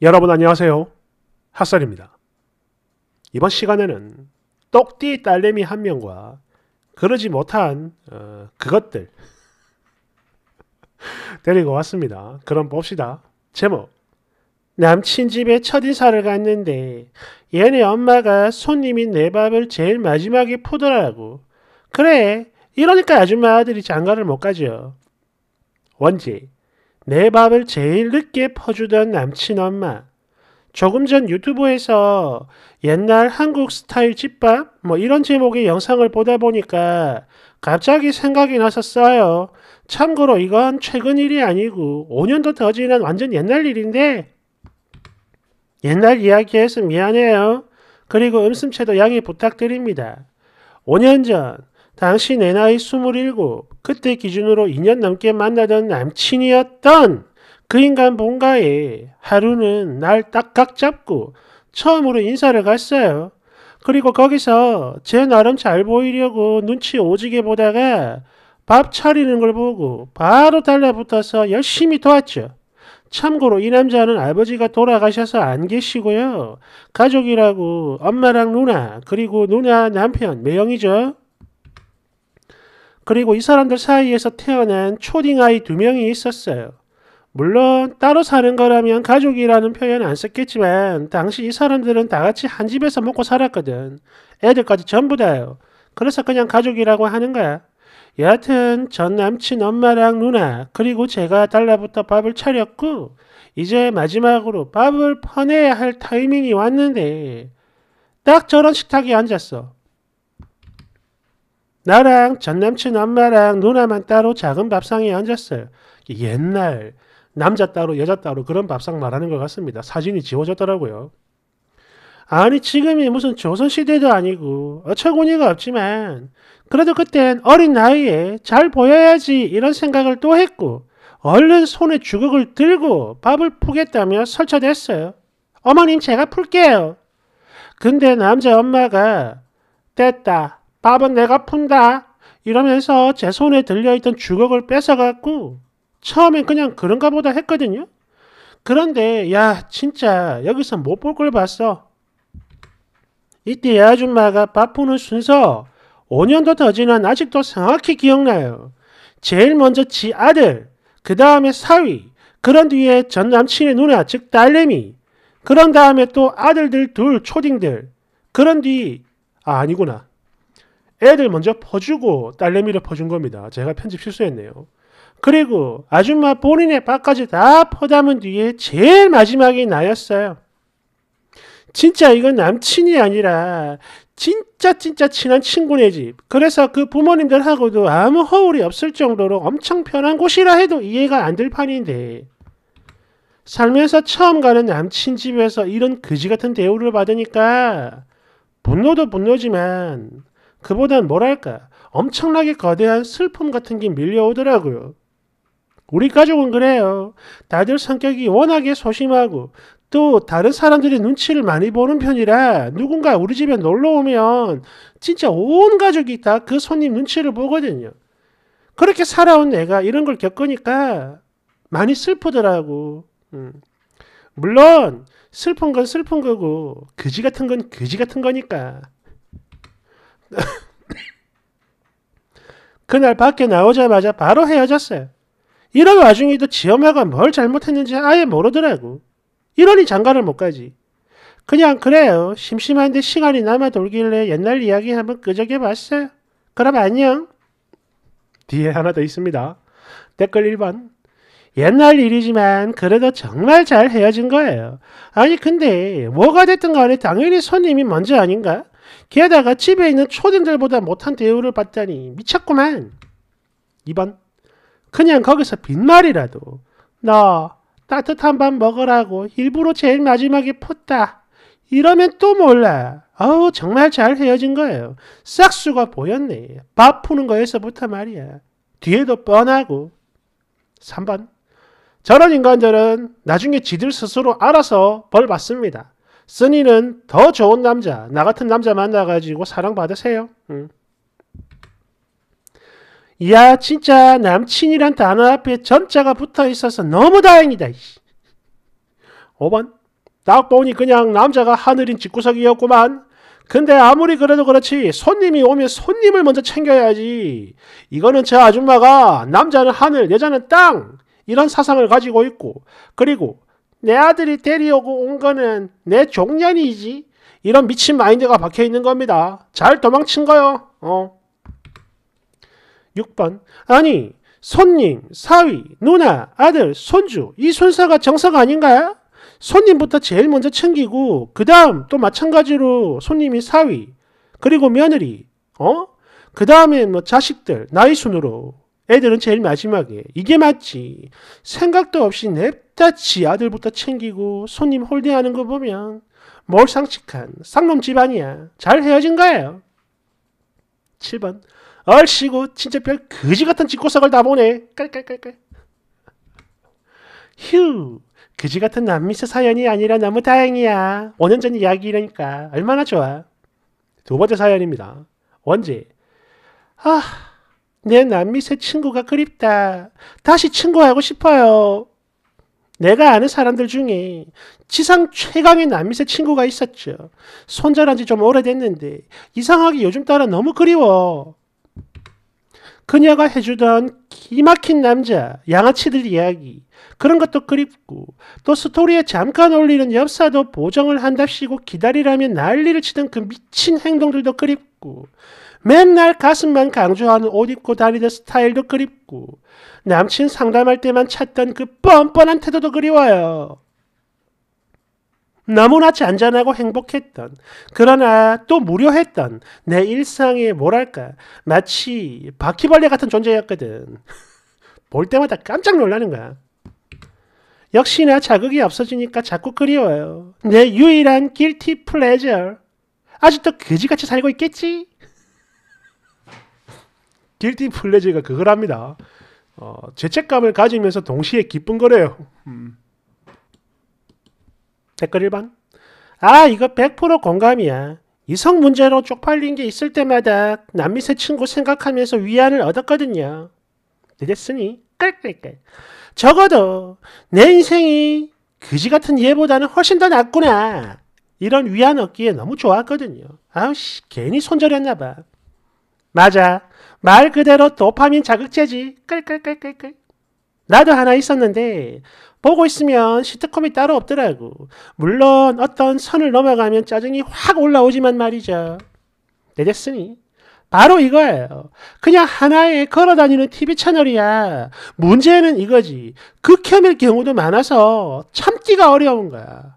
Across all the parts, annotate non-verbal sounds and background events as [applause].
여러분 안녕하세요. 핫살입니다. 이번 시간에는 똑띠 딸내미 한 명과 그러지 못한 어, 그것들 [laughs] 데리고 왔습니다. 그럼 봅시다. 제목 남친 집에 첫 인사를 갔는데 얘네 엄마가 손님인 내 밥을 제일 마지막에 푸더라고. 그래 이러니까 아줌마 아들이 장가를 못 가죠. 원제 내 밥을 제일 늦게 퍼주던 남친 엄마. 조금 전 유튜브에서 옛날 한국 스타일 집밥 뭐 이런 제목의 영상을 보다 보니까 갑자기 생각이 나서 써요. 참고로 이건 최근 일이 아니고 5년도 더 지난 완전 옛날 일인데 옛날 이야기해서 미안해요. 그리고 음슴체도 양해 부탁드립니다. 5년 전 내 나이 27, 그때 기준으로 2년 넘게 만나던 남친이었던 그 인간 본가에 하루는 날 딱각 잡고 처음으로 인사를 갔어요. 그리고 거기서 제 나름 잘 보이려고 눈치 오지게 보다가 밥 차리는 걸 보고 바로 달라붙어서 열심히 도왔죠. 참고로 이 남자는 아버지가 돌아가셔서 안 계시고요. 가족이라고 엄마랑 누나 그리고 누나 남편 매형이죠. 그리고 이 사람들 사이에서 태어난 초딩 아이 두 명이 있었어요. 물론 따로 사는 거라면 가족이라는 표현 안 썼겠지만 당시 이 사람들은 다 같이 한 집에서 먹고 살았거든. 애들까지 전부 다요. 그래서 그냥 가족이라고 하는 거야. 여하튼 전 남친 엄마랑 누나 그리고 제가 달라붙어 밥을 차렸고 이제 마지막으로 밥을 퍼내야 할 타이밍이 왔는데 딱 저런 식탁에 앉았어. 나랑 전 남친 엄마랑 누나만 따로 작은 밥상에 앉았어요. 옛날 남자 따로 여자 따로 그런 밥상 말하는 것 같습니다. 사진이 지워졌더라고요. 아니 지금이 무슨 조선시대도 아니고 어처구니가 없지만 그래도 그땐 어린 나이에 잘 보여야지 이런 생각을 또 했고 얼른 손에 주걱을 들고 밥을 푸겠다며 설쳐댔어요. 어머님 제가 풀게요. 근데 남자 엄마가 됐다. 밥은 내가 푼다. 이러면서 제 손에 들려있던 주걱을 뺏어갖고 처음엔 그냥 그런가 보다 했거든요. 그런데 야 진짜 여기서 못 볼 걸 봤어. 이때 이 아줌마가 밥 푸는 순서 5년도 더 지난 아직도 정확히 기억나요. 제일 먼저 지 아들, 그 다음에 사위, 그런 뒤에 전 남친의 누나, 즉 딸내미, 그런 다음에 또 아들들 둘 초딩들, 그런 뒤, 아, 아니구나. 애들 먼저 퍼주고 딸내미를 퍼준 겁니다. 제가 편집 실수했네요. 그리고 아줌마 본인의 밥까지 다 퍼담은 뒤에 제일 마지막이 나였어요. 진짜 이건 남친이 아니라 진짜 진짜 친한 친구네 집. 그래서 그 부모님들하고도 아무 허울이 없을 정도로 엄청 편한 곳이라 해도 이해가 안 될 판인데 살면서 처음 가는 남친 집에서 이런 그지 같은 대우를 받으니까 분노도 분노지만 그보단 뭐랄까 엄청나게 거대한 슬픔 같은 게 밀려오더라고요. 우리 가족은 그래요. 다들 성격이 워낙에 소심하고 또 다른 사람들의 눈치를 많이 보는 편이라 누군가 우리 집에 놀러 오면 진짜 온 가족이 다 그 손님 눈치를 보거든요. 그렇게 살아온 내가 이런 걸 겪으니까 많이 슬프더라고. 음. 물론 슬픈 건 슬픈 거고 그지 같은 건 그지 같은 거니까. 그날 밖에 나오자마자 바로 헤어졌어요. 이런 와중에도 지엄마가 뭘 잘못했는지 아예 모르더라고. 이러니 장가를 못 가지. 그냥 그래요. 심심한데 시간이 남아 돌길래 옛날 이야기 한번 끄적여 봤어요. 그럼 안녕. 뒤에 하나 더 있습니다. 댓글 1번. 옛날 일이지만 그래도 정말 잘 헤어진 거예요. 아니 근데 뭐가 됐든 간에 당연히 손님이 먼저 아닌가? 게다가 집에 있는 초딩들보다 못한 대우를 받다니 미쳤구만. 2번. 그냥 거기서 빈말이라도 너 따뜻한 밥 먹으라고 일부러 제일 마지막에 pus다. 이러면 또 몰라. 어우 정말 잘 헤어진 거예요. 싹수가 보였네. 밥 푸는 거에서부터 말이야. 뒤에도 뻔하고. 3번. 저런 인간들은 나중에 지들 스스로 알아서 벌 받습니다. 써니는 더 좋은 남자, 나 같은 남자 만나가지고 사랑받으세요. 응. 야 진짜 남친이란 단어 앞에 전자가 붙어 있어서 너무 다행이다. 5번 딱 보니 그냥 남자가 하늘인 집구석이었구만. 근데 아무리 그래도 그렇지 손님이 오면 손님을 먼저 챙겨야지. 이거는 저 아줌마가 남자는 하늘, 여자는 땅 이런 사상을 가지고 있고 그리고 내 아들이 데리오고 온 거는 내 종년이지. 이런 미친 마인드가 박혀 있는 겁니다. 잘 도망친 거요. 어. 6번. 아니, 손님, 사위, 누나, 아들, 손주 이 순서가 정서가 아닌가요? 손님부터 제일 먼저 챙기고 그 다음 또 마찬가지로 손님이 사위 그리고 며느리 어? 그 다음에 뭐 자식들 나이 순으로 애들은 제일 마지막에 이게 맞지 생각도 없이 냅다 지 아들부터 챙기고 손님 홀딩하는 거 보면 몰상식한 쌍놈 집안이야 잘 헤어진 거예요 7번 얼씨구 진짜 별 거지 같은 집구석을 다 보네 깔깔깔깔 휴 그지 같은 남미스 사연이 아니라 너무 다행이야. 5년 전 이야기라니까 얼마나 좋아. 두 번째 사연입니다. 원제. 아, 내 남미새 친구가 그립다. 다시 친구하고 싶어요. 내가 아는 사람들 중에 지상 최강의 남미새 친구가 있었죠. 손절한 지 좀 오래됐는데 이상하게 요즘 따라 너무 그리워. 그녀가 해주던 기막힌 남자, 양아치들 이야기. 그런 것도 그립고 또 스토리에 잠깐 올리는 엽사도 보정을 한답시고 기다리라면 난리를 치던 그 미친 행동들도 그립고 맨날 가슴만 강조하는 옷 입고 다니던 스타일도 그립고 남친 상담할 때만 찾던 그 뻔뻔한 태도도 그리워요. 너무나 잔잔하고 행복했던 그러나 또 무료했던 내 일상의 뭐랄까 마치 바퀴벌레 같은 존재였거든. [laughs] 볼 때마다 깜짝 놀라는 거야. 역시나 자극이 없어지니까 자꾸 그리워요. 내 유일한 길티 플레저. 아직도 그지같이 살고 있겠지? 길티 플레저가 그거랍니다. 어, 죄책감을 가지면서 동시에 기쁜 거래요. 음. 댓글 1번. 아, 이거 100% 공감이야. 이성 문제로 쪽팔린 게 있을 때마다 남미 새 친구 생각하면서 위안을 얻었거든요. 늦었으니 깔깔깔. 적어도 내 인생이 그지 같은 얘보다는 훨씬 더 낫구나. 이런 위안 얻기에 너무 좋았거든요. 아우씨, 괜히 손절했나 봐. 맞아. 말 그대로 도파민 자극제지. 끌끌끌끌끌. 나도 하나 있었는데 보고 있으면 시트콤이 따로 없더라고. 물론 어떤 선을 넘어가면 짜증이 확 올라오지만 말이죠. 내렸으니 바로 이거예요. 그냥 하나의 걸어다니는 TV 채널이야. 문제는 이거지. 극혐일 경우도 많아서 참기가 어려운 거야.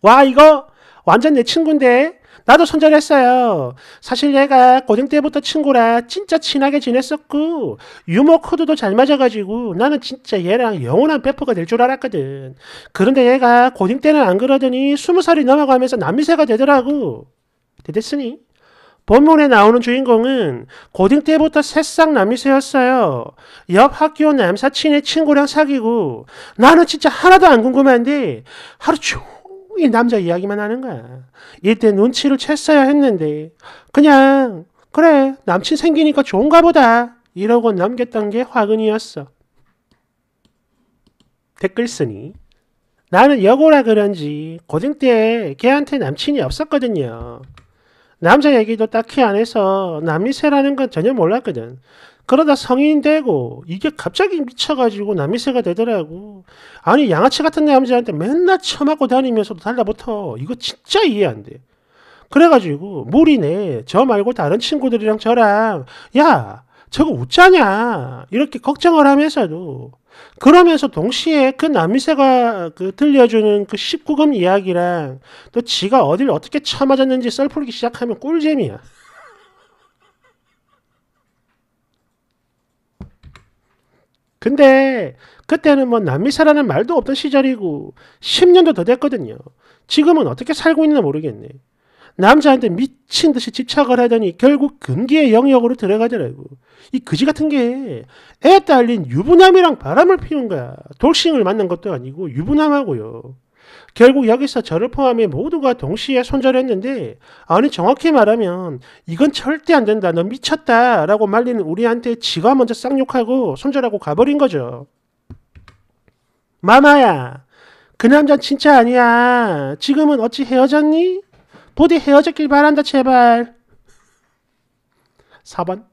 와, 이거 완전 내 친구인데? 나도 손절했어요. 사실 얘가 고등 때부터 친구라 진짜 친하게 지냈었고 유머 코드도 잘 맞아가지고 나는 진짜 얘랑 영원한 배포가 될 줄 알았거든. 그런데 얘가 고등 때는 안 그러더니 스무 살이 넘어가면서 남미새가 되더라고. 됐으니 본문에 나오는 주인공은 고등 때부터 새싹 남미새였어요. 옆 학교 남사친의 친구랑 사귀고 나는 진짜 하나도 안 궁금한데 하루 종일 이 남자 이야기만 하는 거야. 이때 눈치를 챘어야 했는데 그냥 그래 남친 생기니까 좋은가 보다 이러고 넘겼던 게 화근이었어. 댓글 쓰니 나는 여고라 그런지 고등 때 걔한테 남친이 없었거든요. 남자 얘기도 딱히 안 해서 남미새라는 건 전혀 몰랐거든. 그러다 성인 되고 이게 갑자기 미쳐가지고 남미새가 되더라고. 아니 양아치 같은 남자한테 맨날 쳐맞고 다니면서도 달라붙어. 이거 진짜 이해 안 돼. 그래가지고 무리네. 저 말고 다른 친구들이랑 저랑 야 저거 웃자냐 이렇게 걱정을 하면서도 그러면서 동시에 그 남미새가 그 들려주는 그 19금 이야기랑 또 지가 어딜 어떻게 쳐맞았는지 썰풀기 시작하면 꿀잼이야. 근데 그때는 뭐 남미사라는 말도 없던 시절이고 10년도 더 됐거든요. 지금은 어떻게 살고 있나 모르겠네. 남자한테 미친 듯이 집착을 하더니 결국 금기의 영역으로 들어가더라고. 이 그지 같은 게 애 딸린 유부남이랑 바람을 피운 거야. 돌싱을 만난 것도 아니고 유부남하고요. 결국 여기서 저를 포함해 모두가 동시에 손절했는데 아니 정확히 말하면 이건 절대 안 된다. 너 미쳤다. 라고 말리는 우리한테 지가 먼저 쌍욕하고 손절하고 가버린 거죠. 마마야, 그 남자 진짜 아니야. 지금은 어찌 헤어졌니? 부디 헤어졌길 바란다, 제발. 4번.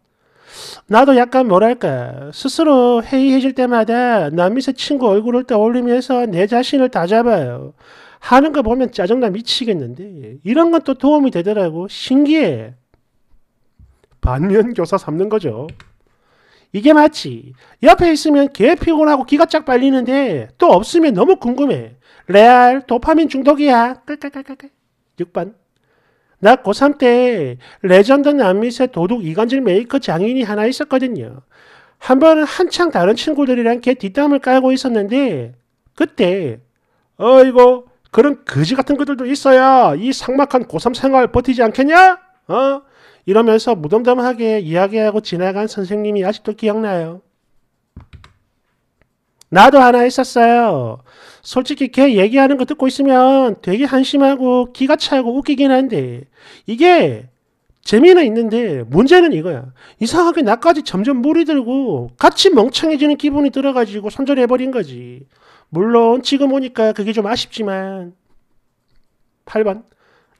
나도 약간 뭐랄까, 스스로 회의해질 때마다 남미세 친구 얼굴을 떠올리면서 내 자신을 다 잡아요. 하는 거 보면 짜증나 미치겠는데, 이런 건 또 도움이 되더라고. 신기해. 반면 교사 삼는 거죠. 이게 맞지. 옆에 있으면 개 피곤하고 기가 쫙 빨리는데 또 없으면 너무 궁금해. 레알 도파민 중독이야. 깔깔깔깔깔. 6번. 나 고3 때 레전드 남미세 도둑 이간질 메이커 장인이 하나 있었거든요. 한 번은 한창 다른 친구들이랑 걔 뒷담을 깔고 있었는데 그때 어이고 그런 거지 같은 것들도 있어야 이 삭막한 고3 생활 버티지 않겠냐? 어? 이러면서 무덤덤하게 이야기하고 지나간 선생님이 아직도 기억나요. 나도 하나 있었어요. 솔직히 걔 얘기하는 거 듣고 있으면 되게 한심하고 기가 차고 웃기긴 한데 이게 재미는 있는데 문제는 이거야. 이상하게 나까지 점점 물이 들고 같이 멍청해지는 기분이 들어가지고 손절해버린 거지. 물론 지금 오니까 그게 좀 아쉽지만 8번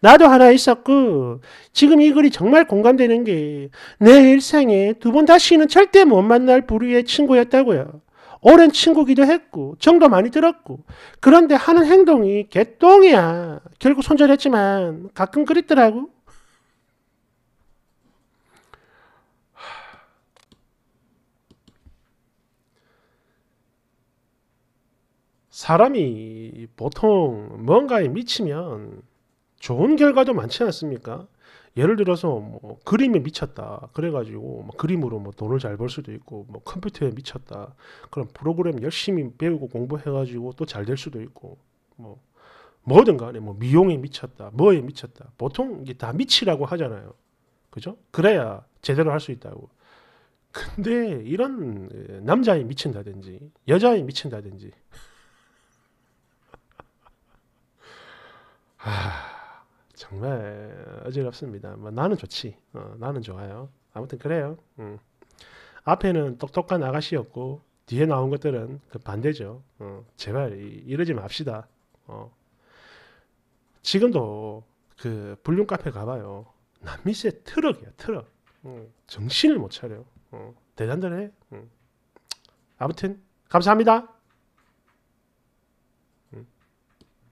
나도 하나 있었고 지금 이 글이 정말 공감되는 게 내 일생에 두 번 다시는 절대 못 만날 부류의 친구였다고요. 오랜 친구기도 했고 정도 많이 들었고 그런데 하는 행동이 개똥이야. 결국 손절했지만 가끔 그립더라고. 사람이 보통 뭔가에 미치면 좋은 결과도 많지 않습니까? 예를 들어서 뭐 그림에 미쳤다. 그래가지고 뭐 그림으로 뭐 돈을 잘 벌 수도 있고 뭐 컴퓨터에 미쳤다. 그럼 프로그램 열심히 배우고 공부해가지고 또 잘 될 수도 있고 뭐 뭐든 간에 뭐 미용에 미쳤다. 뭐에 미쳤다. 보통 이게 다 미치라고 하잖아요. 그죠? 그래야 제대로 할 수 있다고. 근데 이런 남자에 미친다든지 여자에 미친다든지 [laughs] 아, 정말 어지럽습니다. 뭐 나는 좋지. 어, 나는 좋아요. 아무튼 그래요. 음. 앞에는 똑똑한 아가씨였고 뒤에 나온 것들은 그 반대죠. 어, 제발 이- 이러지 맙시다. 어. 지금도 그 불륜 카페 가봐요. 남미세 트럭이야 트럭. 어, 정신을 못 차려. 어, 대단들해. 음. 아무튼 감사합니다.